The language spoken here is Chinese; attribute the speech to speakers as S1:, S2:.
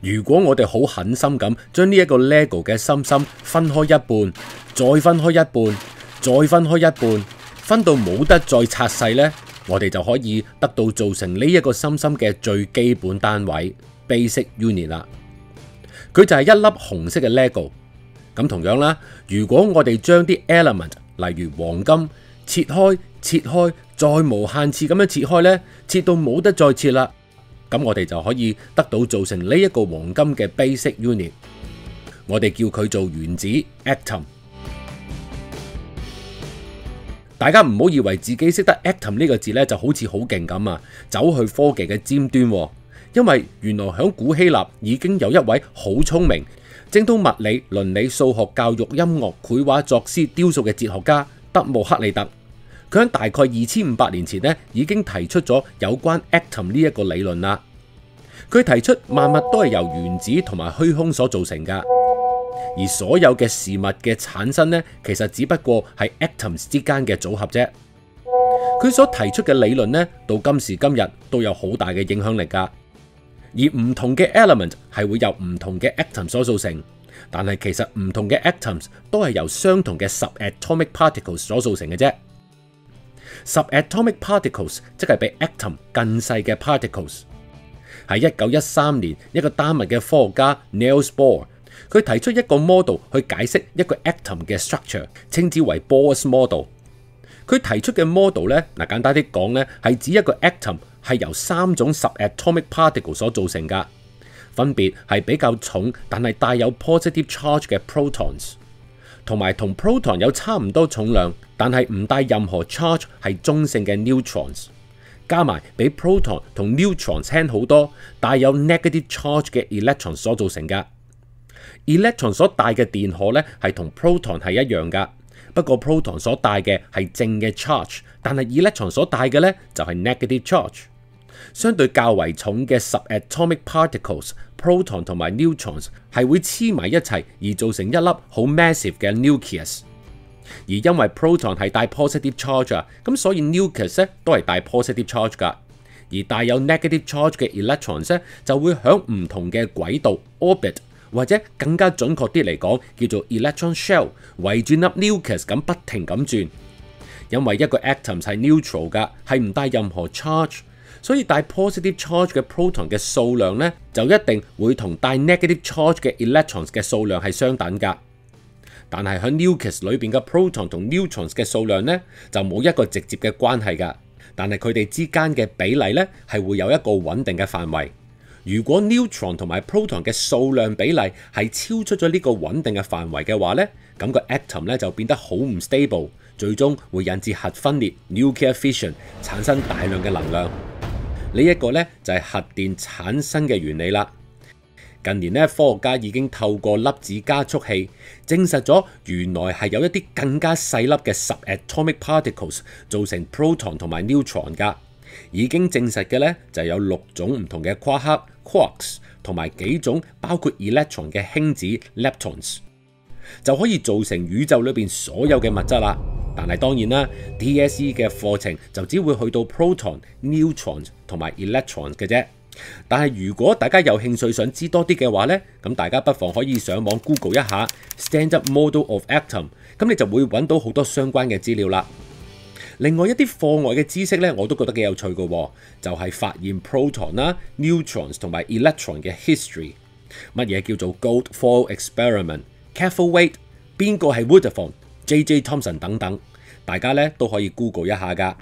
S1: 如果我哋好狠心咁將呢一個 LEGO 嘅心心分開一半，再分開一半，再分開一半，分到冇得再拆細呢，我哋就可以得到造成呢一個心心嘅最基本單位 Basic Unit 啦。佢就係一粒紅色嘅 LEGO。咁同樣啦，如果我哋將啲 element，例如黃金，切開、切開，再無限次咁樣切開呢，切到冇得再切啦。咁我哋就可以得到造成呢一個黃金嘅 basic unit，我哋叫佢做原子 atom。大家唔好以為自己識得 atom 呢個字呢就好似好勁咁啊，走去科技嘅尖端。因為原來響古希臘已經有一位好聰明、精通物理、倫理、數學、教育、音樂、繪畫、作詩、雕塑嘅哲學家德穆克利特。佢喺大概二千五百年前呢，已經提出咗有關 atom 呢一個理論啦。佢提出萬物都係由原子同埋虛空所造成噶，而所有嘅事物嘅產生呢，其實只不過係 atoms 之間嘅組合啫。佢所提出嘅理論呢，到今時今日都有好大嘅影響力噶。而唔同嘅 element 係會由唔同嘅 atom 所造成，但係其實唔同嘅 atoms 都係由相同嘅 subatomic particles 所造成嘅啫。Subatomic particles 即係比 atom 更細嘅 particles。喺一九一三年，一個丹麥嘅科學家 Niels Bohr，佢提出一個 model 去解釋一個 atom 嘅 structure，稱之為 Bohr's model。佢提出嘅 model 咧，嗱簡單啲講咧，係指一個 atom 係由三種 subatomic particle 所造成噶，分別係比較重但係帶有 positive charge 嘅 protons。同埋同 proton 有差唔多重量，但係唔帶任何 charge 係中性嘅 neutrons，加埋比 proton 同 neutrons 輕好多，帶有 negative charge 嘅 electron 所造成噶。electron 所帶嘅電荷咧係同 proton 係一樣噶，不過 proton 所帶嘅係正嘅 charge，但係 electron 所帶嘅咧就係 negative charge。相對較為重嘅 subatomic particles，proton 同埋 neutrons 係會黐埋一齊而造成一粒好 massive 嘅 nucleus。而因為 proton 係帶 positive charge 啊，咁所以 nucleus 咧都係帶 positive charge 噶。而帶有 negative charge 嘅 electrons 咧就會響唔同嘅軌道 orbit，或者更加準確啲嚟講叫做 electron shell 圍住粒 nucleus 咁不停咁轉。因為一個 atom 係 neutral 噶，係唔帶任何 charge。所以帶 positive charge 嘅 proton 嘅數量咧，就一定會同帶 negative charge 嘅 electrons 嘅數量係相等噶。但係喺 nucleus 裏邊嘅 proton 同 neutrons 嘅數量咧，就冇一個直接嘅關係噶。但係佢哋之間嘅比例咧，係會有一個穩定嘅範圍。如果 neutron 同埋 proton 嘅數量比例係超出咗呢個穩定嘅範圍嘅話咧，咁個 atom 咧就變得好唔 stable，最終會引致核分裂 nuclear fission，產生大量嘅能量。呢一個呢，就係核電產生嘅原理啦。近年呢，科學家已經透過粒子加速器證實咗，原來係有一啲更加細粒嘅 subatomic particles 造成 proton 同埋 neutron 噶。已經證實嘅呢，就有六種唔同嘅夸克 quarks 同埋幾種包括 electron 嘅輕子 leptons，就可以造成宇宙裏邊所有嘅物質啦。但係當然啦，DSE 嘅課程就只會去到 proton、neutron 同埋 electron 嘅啫。但係如果大家有興趣想知多啲嘅話呢，咁大家不妨可以上網 Google 一下 stand up Model of Atom，咁你就會揾到好多相關嘅資料啦。另外一啲課外嘅知識呢，我都覺得幾有趣嘅，就係發現 proton 啦、neutron 同埋 electron 嘅 history。乜嘢叫做 Gold Foil Experiment？Careful Weight？邊個係 J.J. Thompson 等等，大家咧都可以 Google 一下噶。